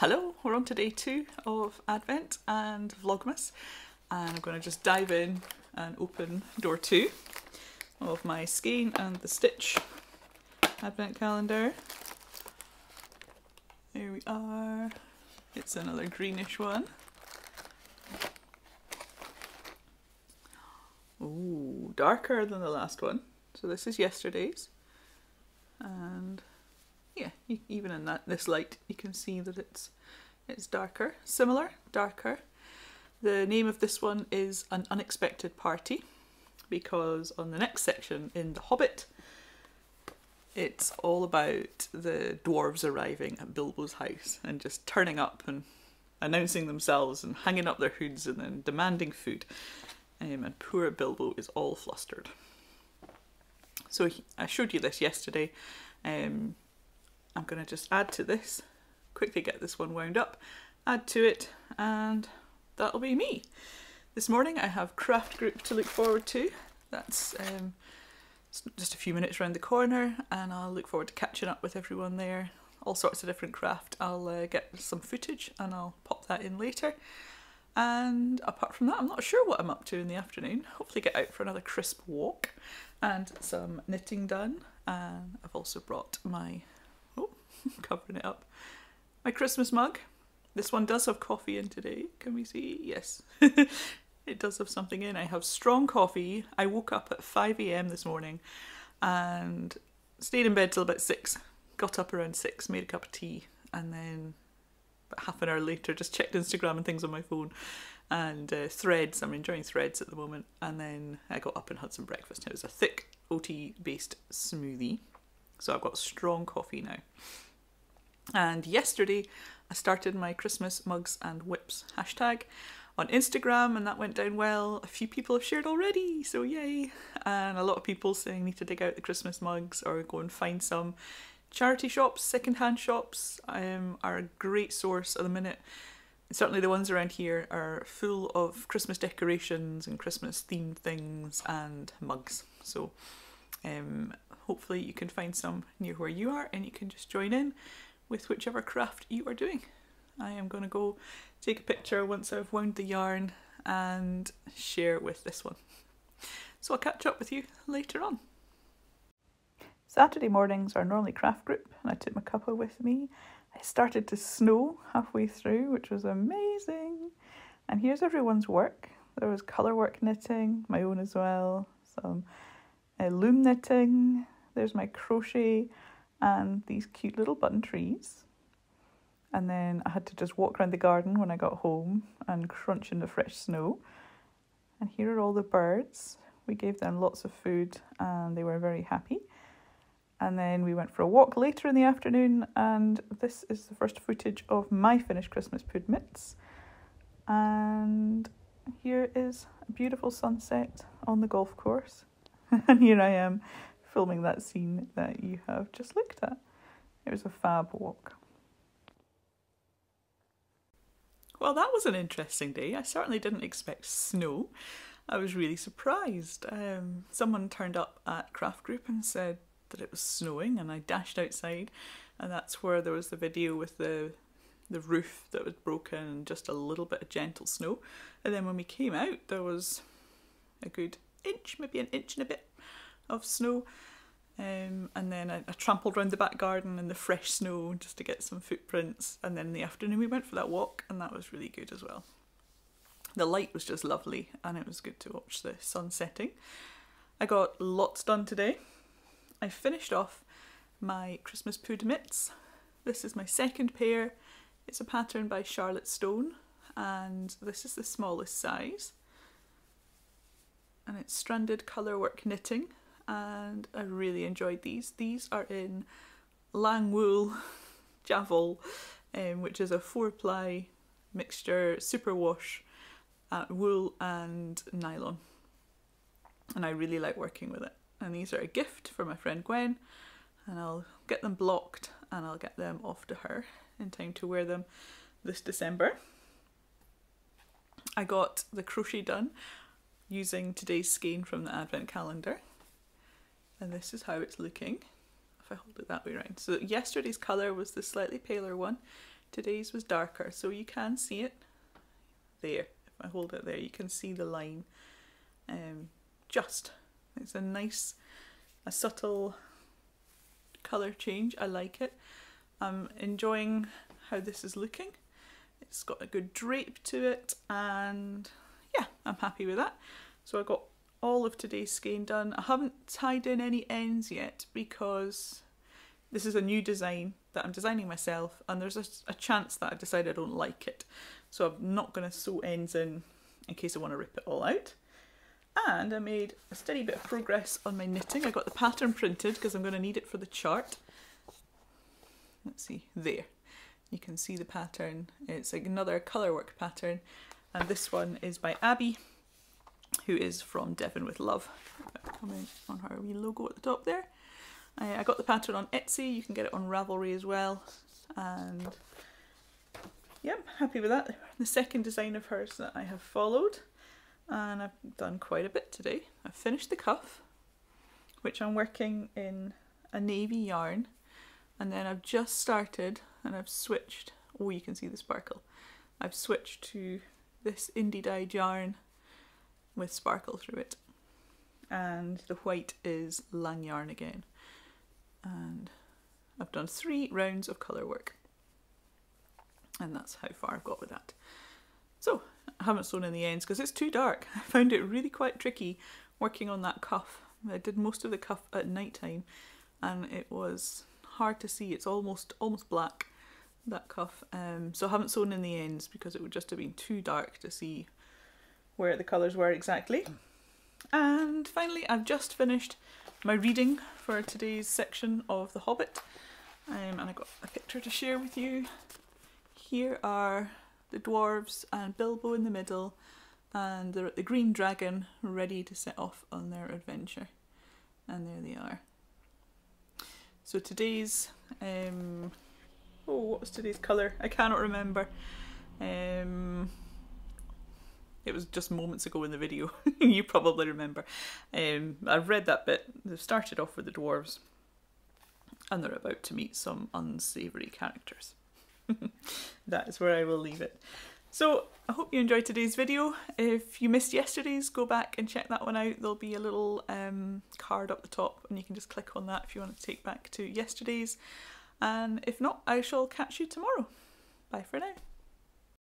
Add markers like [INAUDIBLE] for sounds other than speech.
Hello, we're on to day two of Advent and Vlogmas, and I'm going to just dive in and open door two of my Skein and the Stitch Advent calendar. Here we are. It's another greenish one. Ooh, darker than the last one. So this is yesterday's, and yeah, even in that this light, you can see that it's it's darker, similar, darker. The name of this one is An Unexpected Party because on the next section in The Hobbit, it's all about the dwarves arriving at Bilbo's house and just turning up and announcing themselves and hanging up their hoods and then demanding food. Um, and poor Bilbo is all flustered. So I showed you this yesterday. Um, I'm going to just add to this, quickly get this one wound up, add to it, and that'll be me. This morning I have craft group to look forward to. That's um, just a few minutes around the corner, and I'll look forward to catching up with everyone there. All sorts of different craft. I'll uh, get some footage and I'll pop that in later. And apart from that, I'm not sure what I'm up to in the afternoon. Hopefully, get out for another crisp walk and some knitting done. And I've also brought my [LAUGHS] covering it up. My Christmas mug. This one does have coffee in today. Can we see? Yes. [LAUGHS] it does have something in. I have strong coffee. I woke up at 5am this morning and stayed in bed till about 6. Got up around 6, made a cup of tea, and then about half an hour later just checked Instagram and things on my phone and uh, threads. I'm enjoying threads at the moment. And then I got up and had some breakfast. It was a thick OT based smoothie. So I've got strong coffee now. And yesterday, I started my Christmas mugs and WIPs hashtag on Instagram, and that went down well. A few people have shared already, so yay! And a lot of people saying need to dig out the Christmas mugs or go and find some. Charity shops, secondhand shops um, are a great source at the minute. Certainly, the ones around here are full of Christmas decorations and Christmas themed things and mugs. So, um, hopefully, you can find some near where you are and you can just join in with whichever craft you are doing. I am going to go take a picture once I've wound the yarn and share with this one. So I'll catch up with you later on. Saturday mornings are normally craft group and I took my cuppa with me. It started to snow halfway through, which was amazing. And here's everyone's work. There was colour work knitting, my own as well, some uh, loom knitting, there's my crochet and these cute little button trees. And then I had to just walk around the garden when I got home and crunch in the fresh snow. And here are all the birds. We gave them lots of food and they were very happy. And then we went for a walk later in the afternoon, and this is the first footage of my finished Christmas Pud mitts. And here is a beautiful sunset on the golf course. [LAUGHS] and here I am filming that scene that you have just looked at. It was a fab walk. Well, that was an interesting day. I certainly didn't expect snow. I was really surprised. Um, someone turned up at Craft Group and said that it was snowing, and I dashed outside, and that's where there was the video with the the roof that was broken and just a little bit of gentle snow. And then when we came out, there was a good inch, maybe an inch and a bit of snow. Um, and then I, I, trampled around the back garden in the fresh snow just to get some footprints. And then in the afternoon we went for that walk, and that was really good as well. The light was just lovely, and it was good to watch the sun setting. I got lots done today. I finished off my Christmas Pud mitts. This is my second pair. It's a pattern by Charlotte Stone, and this is the smallest size. And it's stranded colourwork knitting and I really enjoyed these. These are in Langwool [LAUGHS] Jawoll, um, which is a four ply mixture superwash uh, wool and nylon. And I really like working with it. And these are a gift for my friend Gwen, and I'll get them blocked and I'll get them off to her in time to wear them this December. I got the crochet done using today's skein from the advent calendar and this is how it's looking if I hold it that way around. So yesterday's colour was the slightly paler one. Today's was darker, so you can see it there. If I hold it there, you can see the line. Um, just. It's a nice, a subtle colour change. I like it. I'm enjoying how this is looking. It's got a good drape to it and yeah, I'm happy with that. So I got all of today's skein done. I haven't tied in any ends yet because this is a new design that I'm designing myself and there's a, a chance that I decide I don't like it. So I'm not going to sew ends in in case I want to rip it all out. And I made a steady bit of progress on my knitting. I got the pattern printed because I'm going to need it for the chart. Let's see, there. You can see the pattern. It's like another colourwork pattern. And this one is by Abi, who is from Devon with Love. Comment on her wee logo at the top there. I, I got the pattern on Etsy. You can get it on Ravelry as well. And yep, happy with that. The second design of hers that I have followed. And I've done quite a bit today. I've finished the cuff, which I'm working in a navy yarn. And then I've just started and I've switched. Oh, you can see the sparkle. I've switched to this indie dyed yarn with sparkle through it. And the white is Lang yarn again. And I've done three rounds of colour work. And that's how far I've got with that. So, I haven't sewn in the ends because it's too dark. [LAUGHS] I found it really quite tricky working on that cuff. I did most of the cuff at night time and it was hard to see. It's almost almost black that cuff. Um, so I haven't sewn in the ends because it would just have been too dark to see where the colours were exactly. And finally, I've just finished my reading for today's section of The Hobbit. Um, and I got a picture to share with you. Here are the dwarves and Bilbo in the middle, and they're at the Green Dragon ready to set off on their adventure. And there they are. So today's um, oh, what was today's colour? I cannot remember. Um, it was just moments ago in the video. [LAUGHS] you probably remember. Um, I've read that bit. They've started off with the dwarves, and they're about to meet some unsavoury characters. [LAUGHS] that is where I will leave it. So I hope you enjoyed today's video. If you missed yesterday's, go back and check that one out. There'll be a little um, card up the top and you can just click on that if you want to take back to yesterday's. And if not, I shall catch you tomorrow. Bye for now.